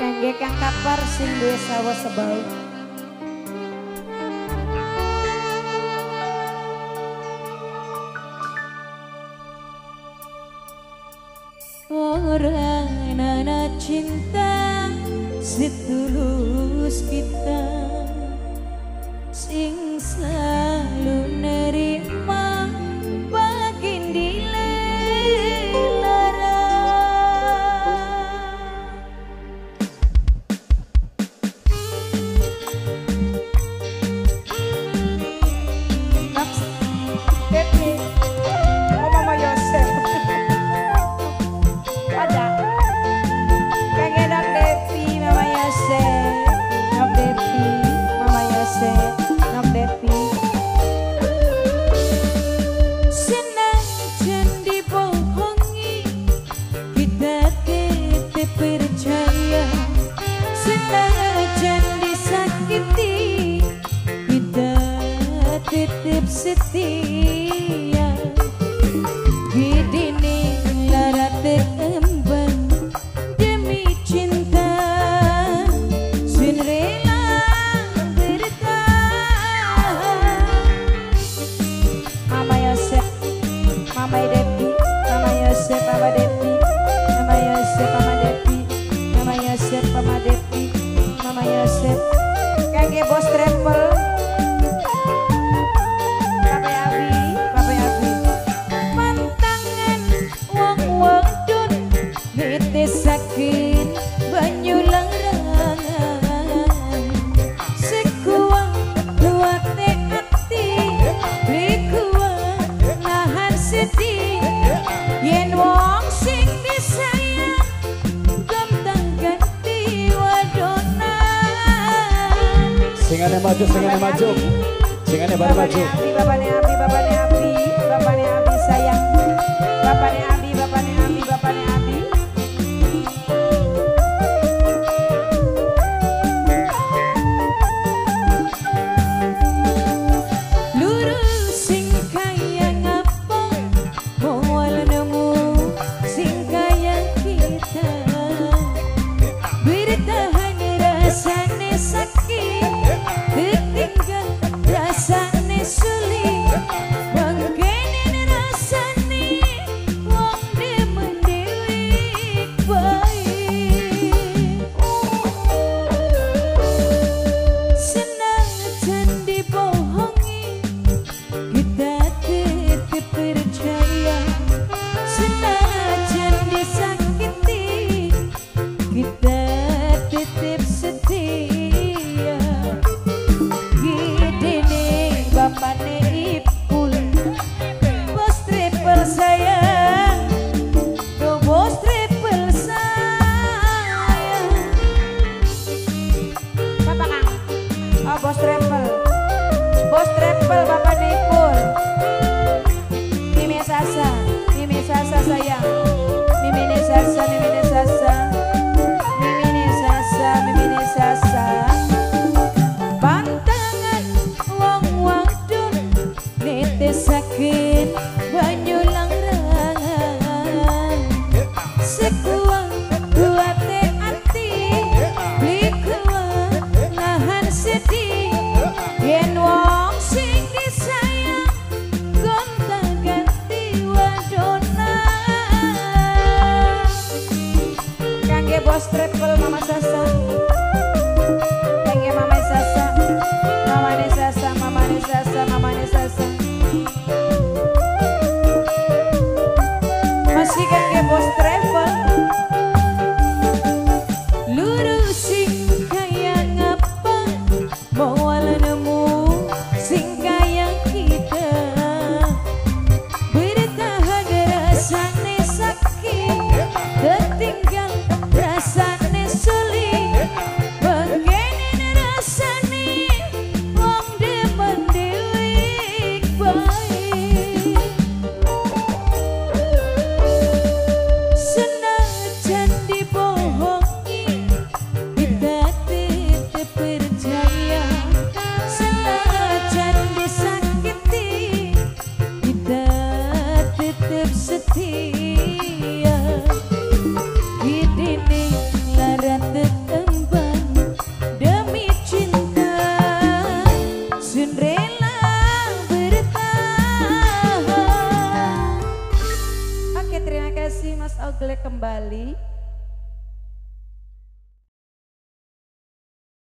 kangge kang kapar sing duwe sawah sebau Orang anak cinta setulus kita. percaya Senang titip setia Mama Devi Yosef Kakek Bos singane maju, singane maju. singane baru maju. Bapaknya api, bapaknya api, bapaknya api, bapaknya api saya. Sasa. Mimi Sasa sayang. Mas Travel Mama Sasa. Pengen Mama Sasa. Mama Sasa Mama Sasa Mama Sasa. Ogle kembali